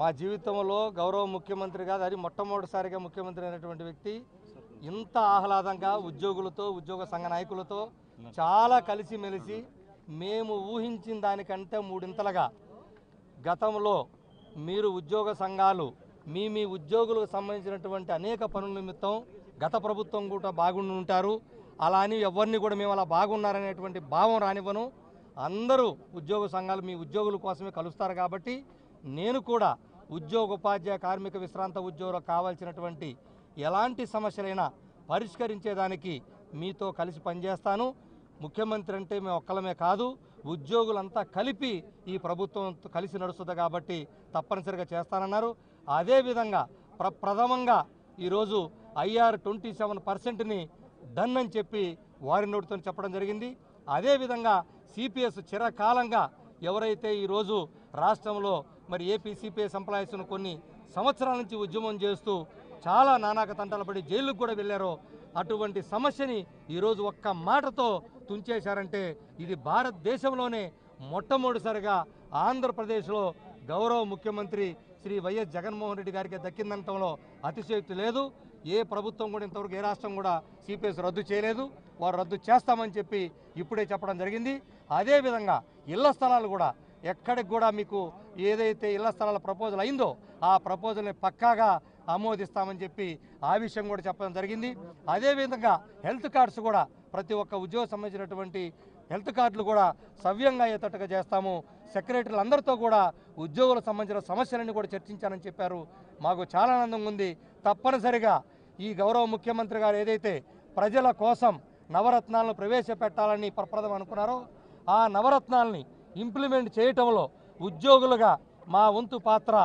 మా జీవితంలో గౌరవ ముఖ్యమంత్రి కాదు అది మొట్టమొదటిసారిగా ముఖ్యమంత్రి అయినటువంటి వ్యక్తి. ఇంత ఆహ్లాదంగా ఉద్యోగులతో ఉద్యోగ సంఘ నాయకులతో చాలా కలిసిమెలిసి మేము ఊహించిన దానికంటే మూడింతలుగా గతంలో మీరు ఉద్యోగ సంఘాలు మీ మీ ఉద్యోగులకు సంబంధించినటువంటి అనేక పనుల నిమిత్తం గత ప్రభుత్వం కూడా బాగుండి ఉంటారు. అలా అని ఎవరిని కూడా మేము అలా బాగున్నారనేటువంటి భావం రానివ్వను. అందరూ ఉద్యోగ సంఘాలు మీ ఉద్యోగుల కోసమే కలుస్తారు కాబట్టి నేను కూడా ఉద్యోగ ఉపాధ్యాయ కార్మిక విశ్రాంత ఉద్యోగులకు కావాల్సినటువంటి ఎలాంటి సమస్యలైనా పరిష్కరించేదానికి మీతో కలిసి పనిచేస్తాను. ముఖ్యమంత్రి అంటే మేము ఒక్కలమే కాదు ఉద్యోగులంతా కలిపి ఈ ప్రభుత్వం కలిసి నడుస్తుంది కాబట్టి తప్పనిసరిగా చేస్తానన్నారు. అదేవిధంగా ప్ర ప్రథమంగా ఈరోజు ఐఆర్ ట్వంటీ సెవెన్ పర్సెంట్ని డన్ అని చెప్పి వారి నోటితో చెప్పడం జరిగింది. అదేవిధంగా సిపిఎస్ చిరకాలంగా ఎవరైతే ఈరోజు రాష్ట్రంలో మరి ఏపీ సిపిఎస్ ఎంప్లాయీస్ను కొన్ని సంవత్సరాల నుంచి ఉద్యమం చేస్తూ చాలా నానాక తంటలు పడి జైలుకు కూడా వెళ్ళారో అటువంటి సమస్యని ఈరోజు ఒక్క మాటతో తుంచేశారంటే ఇది భారతదేశంలోనే మొట్టమొదటిసారిగా ఆంధ్రప్రదేశ్లో గౌరవ ముఖ్యమంత్రి శ్రీ వైఎస్ జగన్మోహన్ రెడ్డి గారికి దక్కిందనటంలో అతిశయోక్తి లేదు. ఏ ప్రభుత్వం కూడా ఇంతవరకు ఏ రాష్ట్రం కూడా సిపిఎస్ రద్దు చేయలేదు. వారు రద్దు చేస్తామని చెప్పి ఇప్పుడే చెప్పడం జరిగింది. అదేవిధంగా ఇళ్ళ స్థలాలు కూడా ఎక్కడికి కూడా మీకు ఏదైతే ఇళ్ళ స్థలాల ప్రపోజల్ అయిందో ఆ ప్రపోజల్ని పక్కాగా ఆమోదిస్తామని చెప్పి ఆ విషయం కూడా చెప్పడం జరిగింది. అదేవిధంగా హెల్త్ కార్డ్స్ కూడా ప్రతి ఒక్క ఉద్యోగం సంబంధించినటువంటి హెల్త్ కార్డులు కూడా సవ్యంగా అయ్యేటట్టుగా చేస్తాము. సెక్రటరీలు అందరితో కూడా ఉద్యోగులకు సంబంధించిన సమస్యలన్నీ కూడా చర్చించానని చెప్పారు. మాకు చాలా ఆనందంగా ఉంది. తప్పనిసరిగా ఈ గౌరవ ముఖ్యమంత్రి గారు ఏదైతే ప్రజల కోసం నవరత్నాలను ప్రవేశపెట్టాలని ప్రప్రదం అనుకున్నారో ఆ నవరత్నాల్ని ఇంప్లిమెంట్ చేయటంలో ఉద్యోగులుగా మా వంతు పాత్ర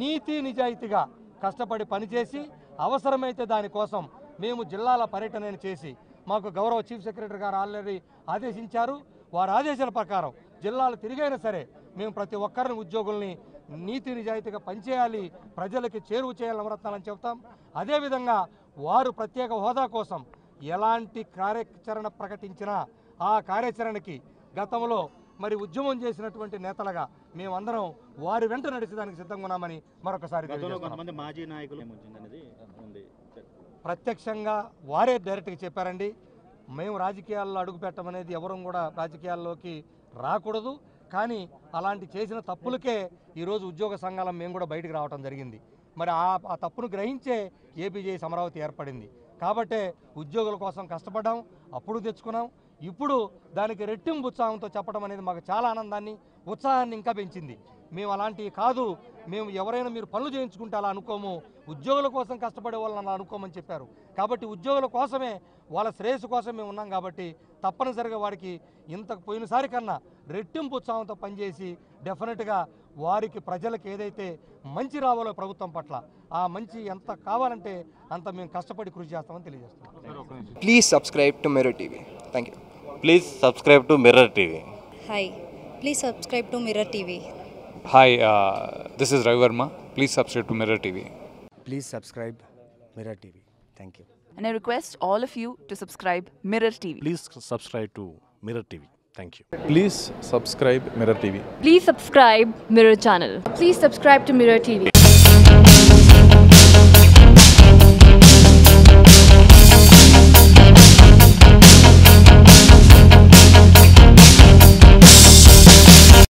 నీతి నిజాయితీగా కష్టపడి పనిచేసి అవసరమైతే దానికోసం మేము జిల్లాల పర్యటన చేసి మాకు గౌరవ చీఫ్ సెక్రటరీ గారు ఆల్రెడీ ఆదేశించారు. వారి ఆదేశాల ప్రకారం జిల్లాలు తిరిగైనా సరే మేము ప్రతి ఒక్కరిని ఉద్యోగుల్ని నీతి నిజాయితీగా పనిచేయాలి ప్రజలకి చేరువ చేయాలి నవరత్నాలని చెప్తాం అదేవిధంగా వారు ప్రత్యేక హోదా కోసం ఎలాంటి కార్యాచరణ ప్రకటించినా ఆ కార్యాచరణకి గతంలో మరి ఉద్యమం చేసినటువంటి నేతలుగా మేమందరం వారి వెంట నడిచేదానికి సిద్ధంగా ఉన్నామని మరొకసారి మాజీ నాయకులు ప్రత్యక్షంగా వారే డైరెక్ట్గా చెప్పారండి. మేము రాజకీయాల్లో అడుగు పెట్టమనేది ఎవరూ కూడా రాజకీయాల్లోకి రాకూడదు. కానీ అలాంటి చేసిన తప్పులకే ఈరోజు ఉద్యోగ సంఘాలం మేము కూడా బయటికి రావడం జరిగింది. మరి ఆ ఆ తప్పును గ్రహించే ఏపీజేఎస్ అమరావతి ఏర్పడింది. కాబట్టే ఉద్యోగుల కోసం కష్టపడ్డాం అప్పుడు తెచ్చుకున్నాం ఇప్పుడు దానికి రెట్టింపు ఉత్సాహంతో చెప్పడం అనేది మాకు చాలా ఆనందాన్ని ఉత్సాహాన్ని ఇంకా పెంచింది. మేము అలాంటివి కాదు మేము ఎవరైనా మీరు పనులు చేయించుకుంటే అలా అనుకోము ఉద్యోగుల కోసం కష్టపడే వాళ్ళని అలా అనుకోమని చెప్పారు. కాబట్టి ఉద్యోగుల కోసమే వాళ్ళ శ్రేయస్సు కోసం మేము ఉన్నాం కాబట్టి తప్పనిసరిగా వారికి ఇంతకు పోయినసారి కన్నా రెట్టింపు ఉత్సాహంతో పనిచేసి డెఫినెట్గా వారికి ప్రజలకు ఏదైతే మంచి రావాలో ప్రభుత్వం పట్ల ఆ మంచి ఎంత కావాలంటే అంత మేము కష్టపడి కృషి చేస్తామని తెలియజేస్తున్నాం. Please subscribe to mirror TV thank you Please subscribe to Mirror TV. Hi. Please subscribe to Mirror TV. Hi, uh, this is Ravi Verma. Please subscribe to Mirror TV. Please subscribe Mirror TV. Thank you. And I request all of you to subscribe Mirror TV. Please subscribe to Mirror TV. Thank you. Please subscribe Mirror TV. Please subscribe Mirror Channel. Please subscribe to Mirror TV.